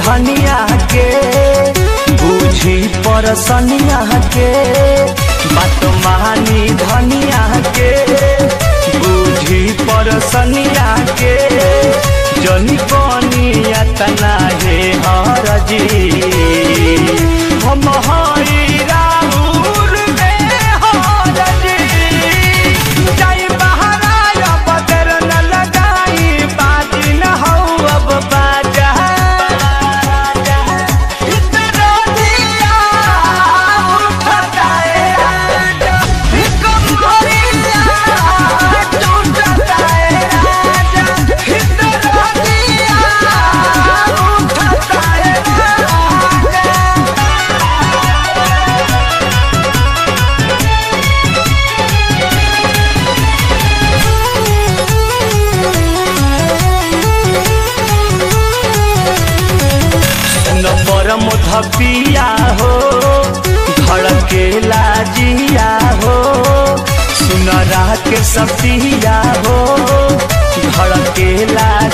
धनिया के बुझी परसनिया के बात मानी धन परम धपिया हो धड़के लाजिया हो सुनरा के सतिया हो धड़के लाजिया